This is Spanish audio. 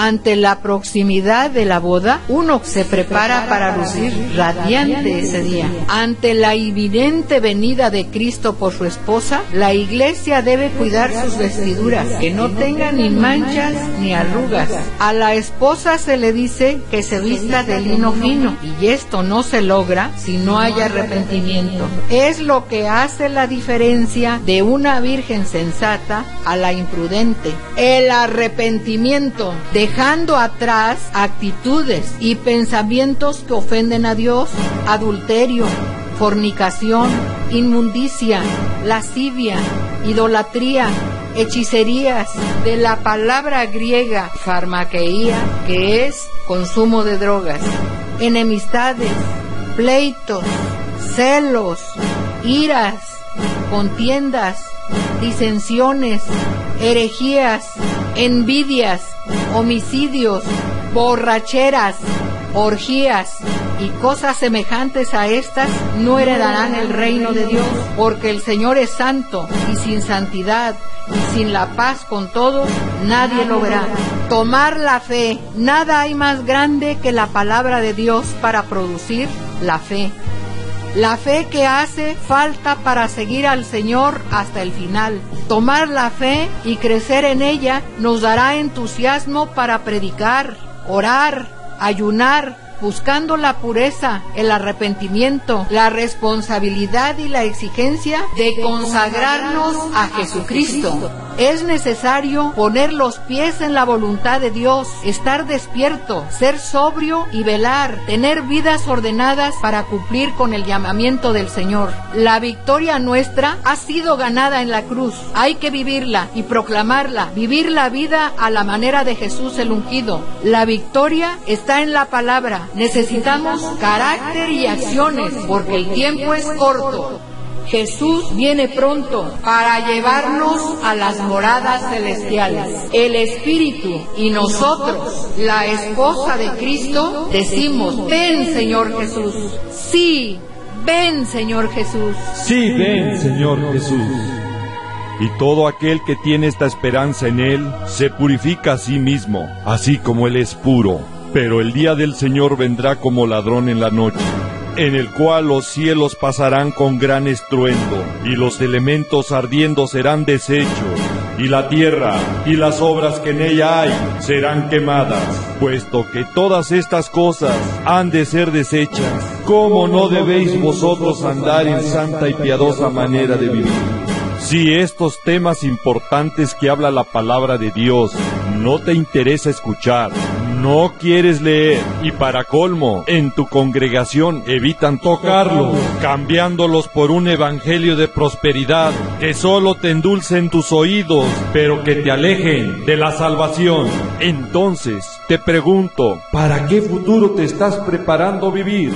Ante la proximidad de la boda, uno se prepara para lucir radiante ese día. Ante la inminente venida de Cristo por su esposa, la iglesia debe cuidar sus vestiduras, que no tengan ni manchas ni arrugas. A la esposa se le dice que se vista de lino fino, y esto no se logra si no hay arrepentimiento. Es lo que hace la diferencia de una virgen sensata a la imprudente. El arrepentimiento, dejando atrás actitudes y pensamientos que ofenden a Dios, adulterio, fornicación, inmundicia, lascivia, idolatría, hechicerías, de la palabra griega farmaqueía, que es consumo de drogas, enemistades, pleitos, celos, iras, contiendas, disensiones, herejías, envidias, homicidios, borracheras, orgías y cosas semejantes a estas no heredarán el reino de Dios, porque el Señor es santo y sin santidad y sin la paz con todos, nadie lo verá. Tomar la fe, nada hay más grande que la palabra de Dios para producir la fe. La fe que hace falta para seguir al Señor hasta el final. Tomar la fe y crecer en ella nos dará entusiasmo para predicar, orar, ayunar, buscando la pureza, el arrepentimiento, la responsabilidad y la exigencia de consagrarnos a Jesucristo. Es necesario poner los pies en la voluntad de Dios, estar despierto, ser sobrio y velar, tener vidas ordenadas para cumplir con el llamamiento del Señor. La victoria nuestra ha sido ganada en la cruz. Hay que vivirla y proclamarla, vivir la vida a la manera de Jesús el ungido. La victoria está en la palabra. Necesitamos carácter y acciones porque el tiempo es corto. Jesús viene pronto para llevarnos a las moradas celestiales. El Espíritu y nosotros, la esposa de Cristo, decimos, ven Señor Jesús. Sí, ven Señor Jesús. Sí, ven Señor Jesús. Y todo aquel que tiene esta esperanza en Él se purifica a sí mismo, así como Él es puro. Pero el día del Señor vendrá como ladrón en la noche en el cual los cielos pasarán con gran estruendo, y los elementos ardiendo serán deshechos, y la tierra y las obras que en ella hay serán quemadas, puesto que todas estas cosas han de ser deshechas. ¿Cómo no debéis vosotros andar en santa y piadosa manera de vivir? Si estos temas importantes que habla la palabra de Dios no te interesa escuchar, no quieres leer y para colmo, en tu congregación evitan tocarlos, cambiándolos por un evangelio de prosperidad que solo te endulcen tus oídos, pero que te alejen de la salvación. Entonces, te pregunto, ¿para qué futuro te estás preparando vivir?